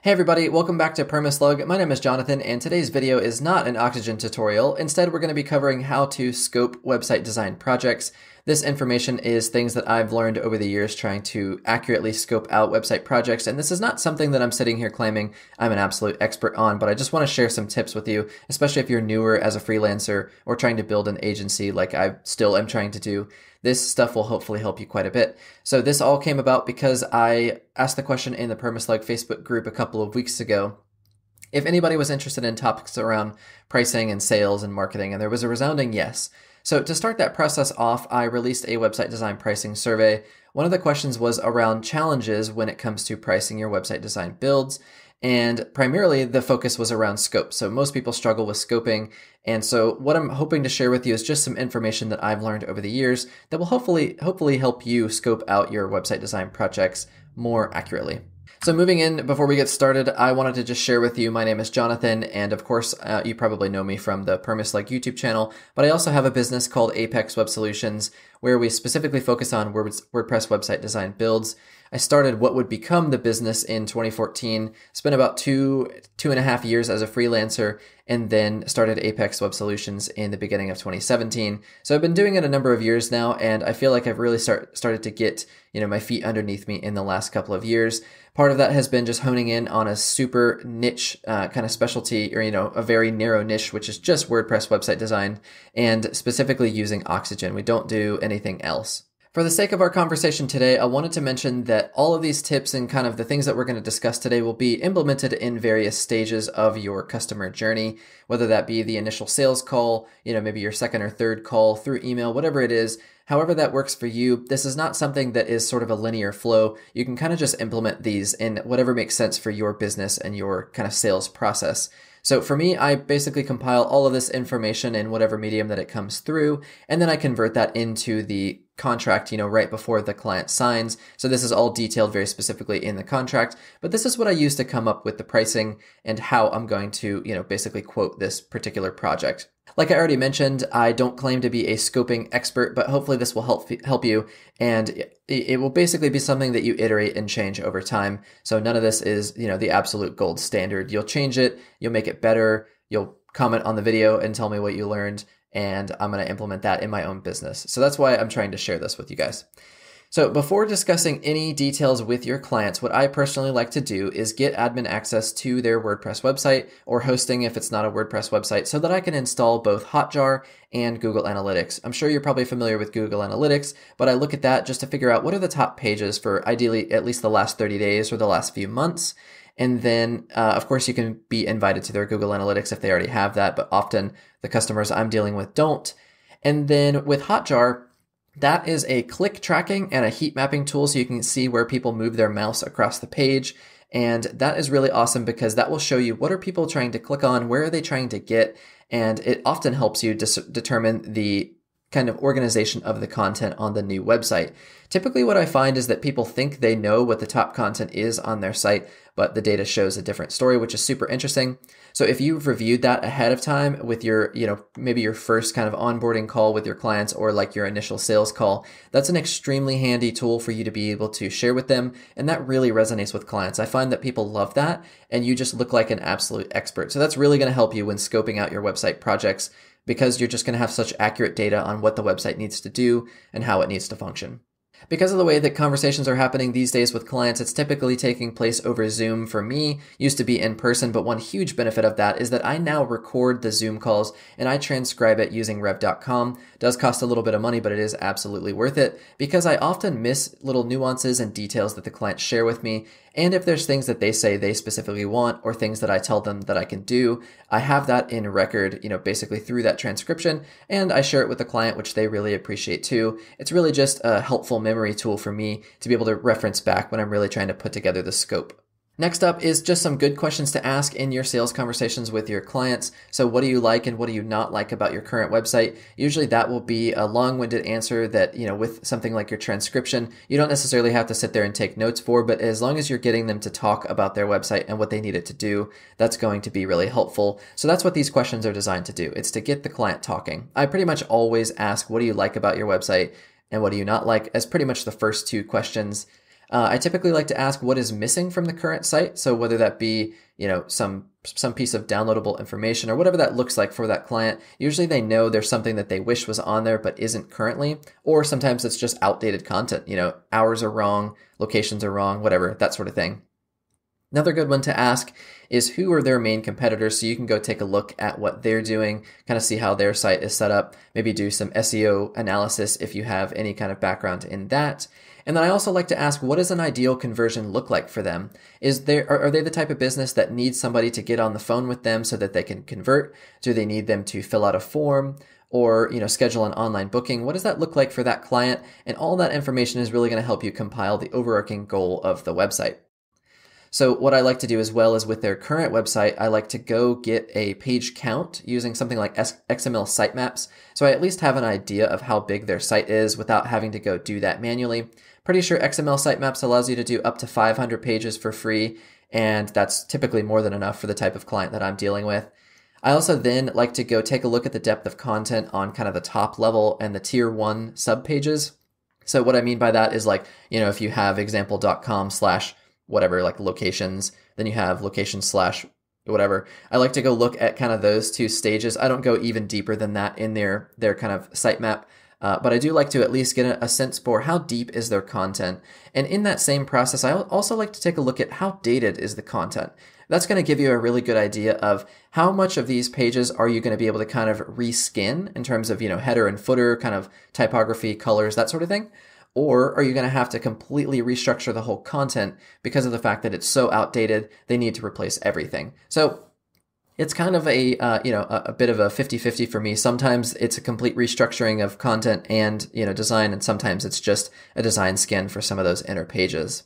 Hey everybody, welcome back to Permaslug. My name is Jonathan and today's video is not an Oxygen tutorial. Instead, we're going to be covering how to scope website design projects. This information is things that I've learned over the years trying to accurately scope out website projects. And this is not something that I'm sitting here claiming I'm an absolute expert on, but I just want to share some tips with you, especially if you're newer as a freelancer or trying to build an agency like I still am trying to do this stuff will hopefully help you quite a bit. So this all came about because I asked the question in the Permaslug Facebook group a couple of weeks ago if anybody was interested in topics around pricing and sales and marketing, and there was a resounding yes. So to start that process off, I released a website design pricing survey. One of the questions was around challenges when it comes to pricing your website design builds. And primarily the focus was around scope. So most people struggle with scoping. And so what I'm hoping to share with you is just some information that I've learned over the years that will hopefully hopefully help you scope out your website design projects more accurately. So moving in, before we get started, I wanted to just share with you, my name is Jonathan, and of course, uh, you probably know me from the Permaslug YouTube channel, but I also have a business called Apex Web Solutions, where we specifically focus on WordPress website design builds. I started what would become the business in 2014, spent about two, two and a half years as a freelancer, and then started Apex Web Solutions in the beginning of 2017. So I've been doing it a number of years now, and I feel like I've really start, started to get, you know, my feet underneath me in the last couple of years. Part of that has been just honing in on a super niche uh, kind of specialty, or, you know, a very narrow niche, which is just WordPress website design, and specifically using Oxygen. We don't do anything else. For the sake of our conversation today, I wanted to mention that all of these tips and kind of the things that we're going to discuss today will be implemented in various stages of your customer journey, whether that be the initial sales call, you know, maybe your second or third call through email, whatever it is. However, that works for you. This is not something that is sort of a linear flow. You can kind of just implement these in whatever makes sense for your business and your kind of sales process. So for me, I basically compile all of this information in whatever medium that it comes through, and then I convert that into the contract, you know, right before the client signs. So this is all detailed very specifically in the contract, but this is what I use to come up with the pricing and how I'm going to, you know, basically quote this particular project. Like I already mentioned, I don't claim to be a scoping expert, but hopefully this will help help you and it will basically be something that you iterate and change over time. So none of this is, you know, the absolute gold standard. You'll change it, you'll make it better, you'll comment on the video and tell me what you learned and I'm going to implement that in my own business. So that's why I'm trying to share this with you guys. So before discussing any details with your clients, what I personally like to do is get admin access to their WordPress website or hosting if it's not a WordPress website so that I can install both Hotjar and Google Analytics. I'm sure you're probably familiar with Google Analytics, but I look at that just to figure out what are the top pages for ideally at least the last 30 days or the last few months. And then, uh, of course, you can be invited to their Google Analytics if they already have that, but often the customers I'm dealing with don't. And then with Hotjar, that is a click tracking and a heat mapping tool so you can see where people move their mouse across the page. And that is really awesome because that will show you what are people trying to click on, where are they trying to get, and it often helps you determine the kind of organization of the content on the new website. Typically, what I find is that people think they know what the top content is on their site, but the data shows a different story, which is super interesting. So if you've reviewed that ahead of time with your, you know, maybe your first kind of onboarding call with your clients or like your initial sales call, that's an extremely handy tool for you to be able to share with them. And that really resonates with clients. I find that people love that and you just look like an absolute expert. So that's really going to help you when scoping out your website projects because you're just going to have such accurate data on what the website needs to do and how it needs to function. Because of the way that conversations are happening these days with clients, it's typically taking place over Zoom for me. Used to be in person, but one huge benefit of that is that I now record the Zoom calls and I transcribe it using rev.com. Does cost a little bit of money, but it is absolutely worth it because I often miss little nuances and details that the clients share with me. And if there's things that they say they specifically want or things that I tell them that I can do, I have that in record, you know, basically through that transcription and I share it with the client, which they really appreciate too. It's really just a helpful memory tool for me to be able to reference back when I'm really trying to put together the scope. Next up is just some good questions to ask in your sales conversations with your clients. So, what do you like and what do you not like about your current website? Usually, that will be a long winded answer that, you know, with something like your transcription, you don't necessarily have to sit there and take notes for, but as long as you're getting them to talk about their website and what they need it to do, that's going to be really helpful. So, that's what these questions are designed to do. It's to get the client talking. I pretty much always ask, what do you like about your website? And what do you not like? As pretty much the first two questions Uh, I typically like to ask what is missing from the current site. So whether that be, you know, some some piece of downloadable information or whatever that looks like for that client. Usually they know there's something that they wish was on there but isn't currently, or sometimes it's just outdated content. You know, hours are wrong, locations are wrong, whatever, that sort of thing. Another good one to ask is who are their main competitors so you can go take a look at what they're doing, kind of see how their site is set up, maybe do some SEO analysis if you have any kind of background in that. And then I also like to ask, what does an ideal conversion look like for them? Is there are, are they the type of business that needs somebody to get on the phone with them so that they can convert? Do they need them to fill out a form? or you know schedule an online booking what does that look like for that client and all that information is really going to help you compile the overarching goal of the website so what I like to do as well is with their current website, I like to go get a page count using something like XML sitemaps. So I at least have an idea of how big their site is without having to go do that manually. Pretty sure XML sitemaps allows you to do up to 500 pages for free, and that's typically more than enough for the type of client that I'm dealing with. I also then like to go take a look at the depth of content on kind of the top level and the tier one sub pages. So what I mean by that is like, you know, if you have example.com slash whatever like locations. Then you have location slash whatever. I like to go look at kind of those two stages. I don't go even deeper than that in their their kind of sitemap. Uh, but I do like to at least get a, a, sense for how deep is their content. And in that same process, I also like to take a look at how dated is the content. That's going to give you a really good idea of how much of these pages are you going to be able to kind of reskin in terms of, you know, header and footer, kind of typography, colors, that sort of thing. Or are you going to have to completely restructure the whole content because of the fact that it's so outdated, they need to replace everything? So it's kind of a uh, you know a, a, bit of a 50-50 for me. Sometimes it's a complete restructuring of content and you know design and sometimes it's just a design skin for some of those inner pages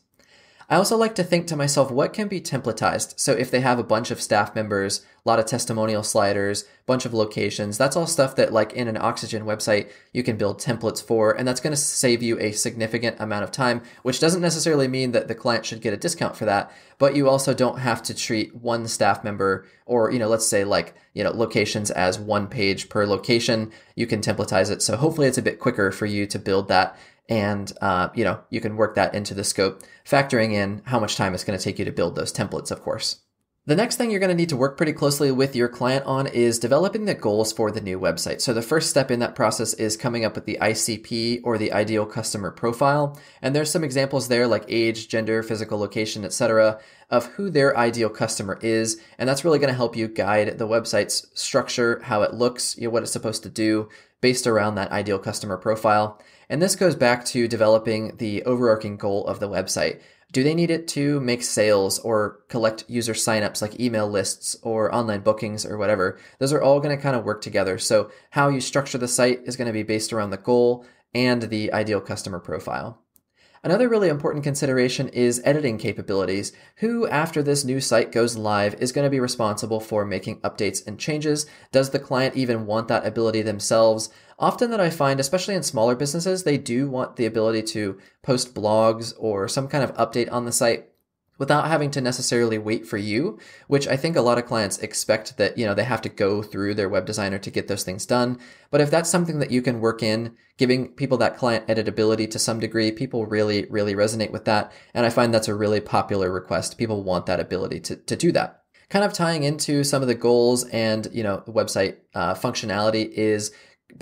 I also like to think to myself, what can be templatized? So if they have a bunch of staff members, a lot of testimonial sliders, bunch of locations, that's all stuff that like in an Oxygen website, you can build templates for, and that's going to save you a significant amount of time, which doesn't necessarily mean that the client should get a discount for that, but you also don't have to treat one staff member or, you know, let's say like, you know, locations as one page per location. You can templatize it. So hopefully it's a bit quicker for you to build that and uh, you know you can work that into the scope, factoring in how much time it's going to take you to build those templates, of course. The next thing you're going to need to work pretty closely with your client on is developing the goals for the new website. So the first step in that process is coming up with the ICP or the ideal customer profile. And there's some examples there like age, gender, physical location, etc. of who their ideal customer is. And that's really going to help you guide the website's structure, how it looks, you know, what it's supposed to do based around that ideal customer profile. And this goes back to developing the overarching goal of the website. Do they need it to make sales or collect user signups like email lists or online bookings or whatever? Those are all going to kind of work together. So, how you structure the site is going to be based around the goal and the ideal customer profile. Another really important consideration is editing capabilities. Who, after this new site goes live, is going to be responsible for making updates and changes? Does the client even want that ability themselves? Often, that I find, especially in smaller businesses, they do want the ability to post blogs or some kind of update on the site without having to necessarily wait for you, which I think a lot of clients expect that, you know, they have to go through their web designer to get those things done. But if that's something that you can work in, giving people that client editability to some degree, people really, really resonate with that. And I find that's a really popular request. People want that ability to, to do that. Kind of tying into some of the goals and, you know, website uh, functionality is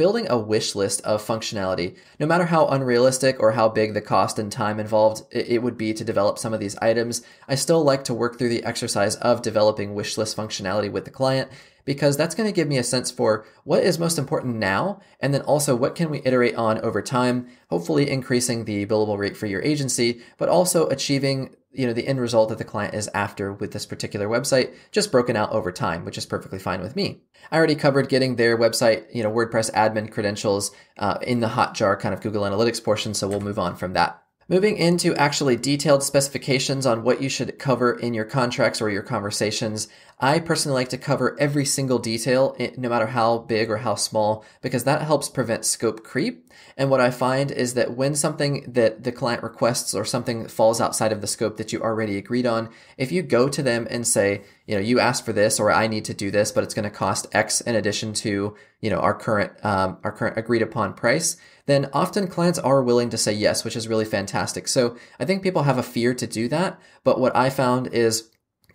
building a wish list of functionality, no matter how unrealistic or how big the cost and time involved it would be to develop some of these items, I still like to work through the exercise of developing wish list functionality with the client because that's going to give me a sense for what is most important now and then also what can we iterate on over time, hopefully increasing the billable rate for your agency, but also achieving you know the end result that the client is after with this particular website just broken out over time which is perfectly fine with me. I already covered getting their website you know wordpress admin credentials uh, in the hotjar kind of google analytics portion so we'll move on from that Moving into actually detailed specifications on what you should cover in your contracts or your conversations, I personally like to cover every single detail, eh, no matter how big or how small, because that helps prevent scope creep. And what I find is that when something that the client requests or something falls outside of the scope that you already agreed on, if you go to them and say, you know, you asked for this or I need to do this, but it's going to cost X in addition to, you know, our current, um, our current agreed upon price, then often clients are willing to say yes, which is really fantastic. So I think people have a fear to do that. But what I found is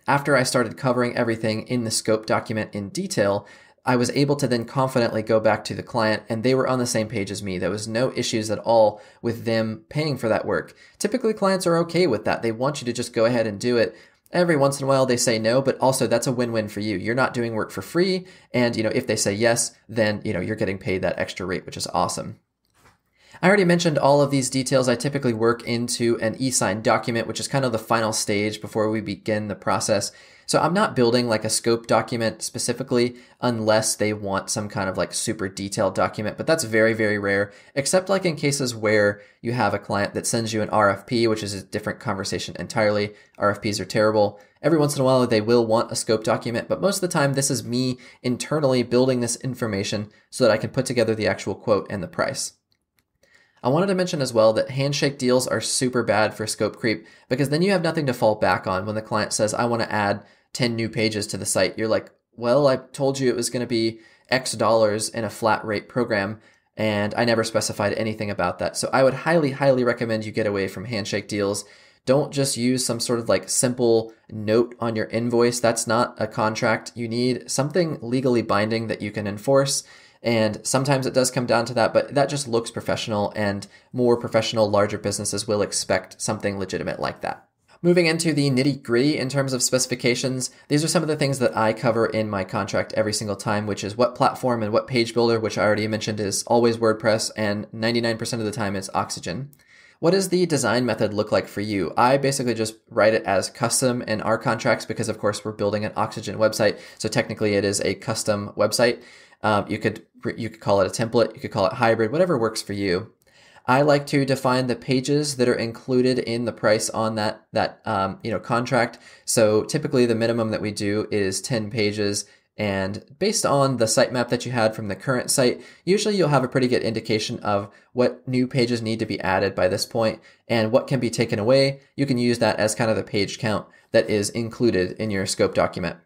after I started covering everything in the scope document in detail, I was able to then confidently go back to the client and they were on the same page as me. There was no issues at all with them paying for that work. Typically clients are okay with that. They want you to just go ahead and do it. Every once in a while they say no, but also that's a win-win for you. You're not doing work for free and you know if they say yes, then you know you're getting paid that extra rate, which is awesome. I already mentioned all of these details. I typically work into an e-sign document, which is kind of the final stage before we begin the process. So I'm not building like a scope document specifically unless they want some kind of like super detailed document, but that's very, very rare, except like in cases where you have a client that sends you an RFP, which is a different conversation entirely. RFPs are terrible. Every once in a while, they will want a scope document, but most of the time, this is me internally building this information so that I can put together the actual quote and the price. I wanted to mention as well that handshake deals are super bad for scope creep because then you have nothing to fall back on when the client says, I want to add 10 new pages to the site. You're like, well, I told you it was going to be X dollars in a flat rate program, and I never specified anything about that. So I would highly, highly recommend you get away from handshake deals. Don't just use some sort of like simple note on your invoice. That's not a contract. You need something legally binding that you can enforce. And sometimes it does come down to that, but that just looks professional, and more professional, larger businesses will expect something legitimate like that. Moving into the nitty gritty in terms of specifications, these are some of the things that I cover in my contract every single time, which is what platform and what page builder, which I already mentioned is always WordPress, and 99% of the time it's Oxygen. What does the design method look like for you? I basically just write it as custom in our contracts because, of course, we're building an Oxygen website. So technically, it is a custom website. Um, you could you could call it a template, you could call it hybrid, whatever works for you. I like to define the pages that are included in the price on that that um, you know contract. So typically, the minimum that we do is ten pages, and based on the sitemap that you had from the current site, usually you'll have a pretty good indication of what new pages need to be added by this point and what can be taken away. You can use that as kind of the page count that is included in your scope document.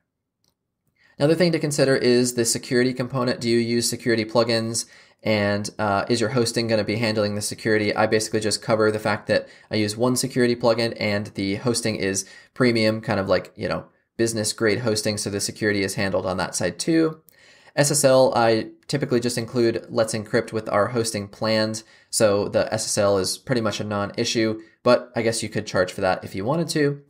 Another thing to consider is the security component. Do you use security plugins? And uh, is your hosting going to be handling the security? I basically just cover the fact that I use one security plugin and the hosting is premium, kind of like, you know, business grade hosting. So the security is handled on that side too. SSL, I typically just include Let's Encrypt with our hosting plans. So the SSL is pretty much a non issue, but I guess you could charge for that if you wanted to.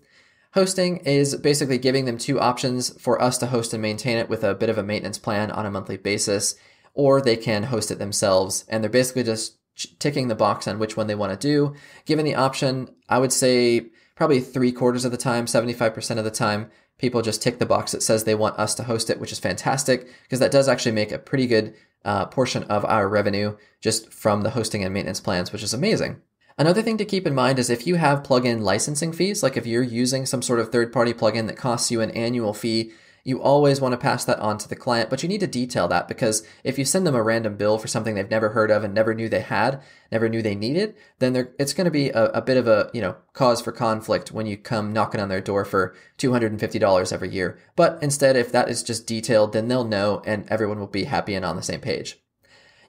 Hosting is basically giving them two options for us to host and maintain it with a bit of a maintenance plan on a monthly basis, or they can host it themselves. And they're basically just ticking the box on which one they want to do. Given the option, I would say probably three quarters of the time, 75% of the time, people just tick the box that says they want us to host it, which is fantastic because that does actually make a pretty good uh, portion of our revenue just from the hosting and maintenance plans, which is amazing. Another thing to keep in mind is if you have plugin licensing fees, like if you're using some sort of third party plugin that costs you an annual fee, you always want to pass that on to the client, but you need to detail that because if you send them a random bill for something they've never heard of and never knew they had, never knew they needed, then it's going to be a, a, bit of a you know cause for conflict when you come knocking on their door for $250 every year. But instead, if that is just detailed, then they'll know and everyone will be happy and on the same page.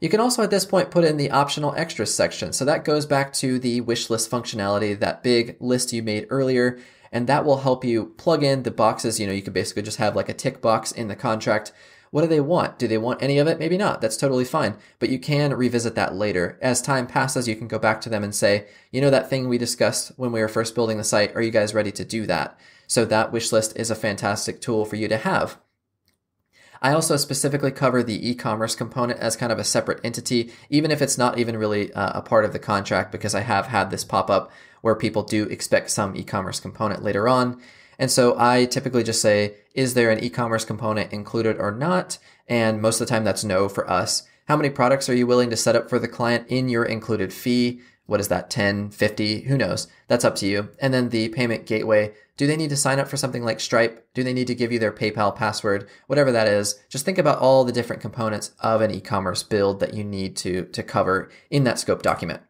You can also at this point put in the optional extras section. So that goes back to the wish list functionality, that big list you made earlier, and that will help you plug in the boxes. You know, you could basically just have like a tick box in the contract. What do they want? Do they want any of it? Maybe not. That's totally fine. But you can revisit that later. As time passes, you can go back to them and say, you know, that thing we discussed when we were first building the site, are you guys ready to do that? So that wish list is a fantastic tool for you to have. I also specifically cover the e-commerce component as kind of a separate entity, even if it's not even really uh, a part of the contract, because I have had this pop up where people do expect some e-commerce component later on. And so I typically just say, is there an e-commerce component included or not? And most of the time that's no for us. How many products are you willing to set up for the client in your included fee? What is that, 10, 50? Who knows? That's up to you. And then the payment gateway Do they need to sign up for something like Stripe? Do they need to give you their PayPal password? Whatever that is, just think about all the different components of an e-commerce build that you need to, to cover in that scope document.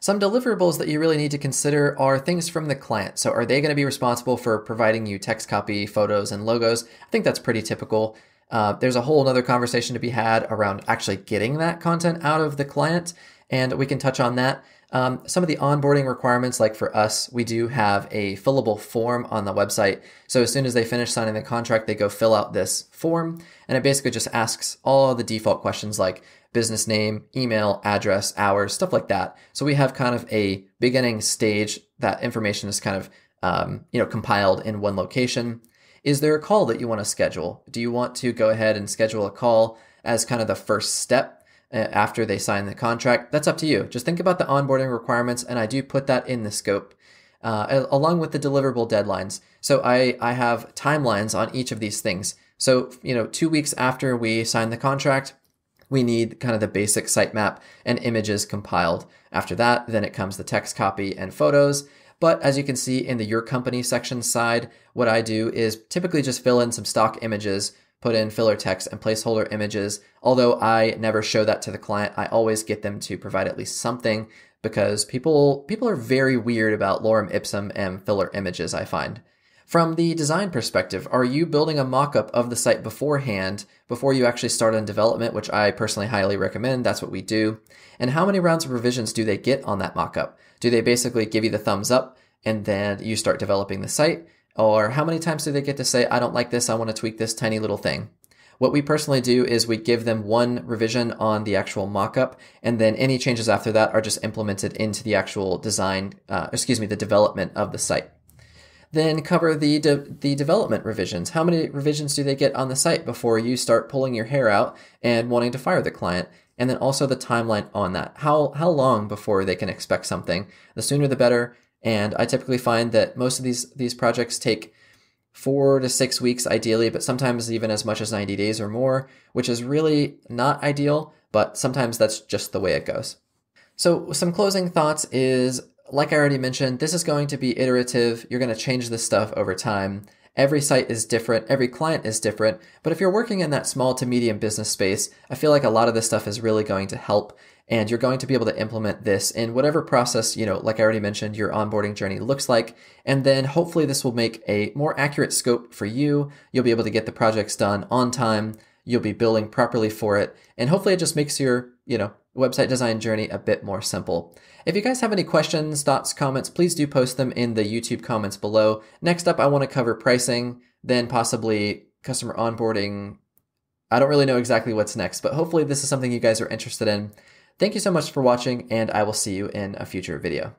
Some deliverables that you really need to consider are things from the client. So are they going to be responsible for providing you text copy, photos, and logos? I think that's pretty typical. Uh, there's a whole other conversation to be had around actually getting that content out of the client, and we can touch on that. Um, some of the onboarding requirements, like for us, we do have a fillable form on the website. So as soon as they finish signing the contract, they go fill out this form, and it basically just asks all the default questions like business name, email, address, hours, stuff like that. So we have kind of a beginning stage that information is kind of um, you know compiled in one location. Is there a call that you want to schedule? Do you want to go ahead and schedule a call as kind of the first step? Uh, after they sign the contract. That's up to you. Just think about the onboarding requirements, and I do put that in the scope. Uh, along with the deliverable deadlines. So I, I have timelines on each of these things. So, you know, two weeks after we sign the contract, we need kind of the basic sitemap and images compiled. After that, then it comes the text copy and photos. But as you can see in the Your Company section side, what I do is typically just fill in some stock images put in filler text and placeholder images. Although I never show that to the client, I always get them to provide at least something because people people are very weird about lorem ipsum and filler images, I find. From the design perspective, are you building a mock-up of the site beforehand before you actually start on development, which I personally highly recommend. That's what we do. And how many rounds of revisions do they get on that mock-up? Do they basically give you the thumbs up and then you start developing the site? Or how many times do they get to say, I don't like this, I want to tweak this tiny little thing? What we personally do is we give them one revision on the actual mockup, and then any changes after that are just implemented into the actual design, uh, excuse me, the development of the site. Then cover the de- the development revisions. How many revisions do they get on the site before you start pulling your hair out and wanting to fire the client? And then also the timeline on that. How how long before they can expect something? The sooner the better. And I typically find that most of these these projects take four to six weeks ideally, but sometimes even as much as 90 days or more, which is really not ideal, but sometimes that's just the way it goes. So some closing thoughts is, like I already mentioned, this is going to be iterative. You're going to change this stuff over time. Every site is different, every client is different, but if you're working in that small to medium business space, I feel like a lot of this stuff is really going to help and you're going to be able to implement this in whatever process, you know, like I already mentioned, your onboarding journey looks like. And then hopefully this will make a more accurate scope for you. You'll be able to get the projects done on time. You'll be billing properly for it. And hopefully it just makes your, you know, website design journey a bit more simple. If you guys have any questions, thoughts, comments, please do post them in the YouTube comments below. Next up, I want to cover pricing, then possibly customer onboarding. I don't really know exactly what's next, but hopefully this is something you guys are interested in. Thank you so much for watching, and I will see you in a future video.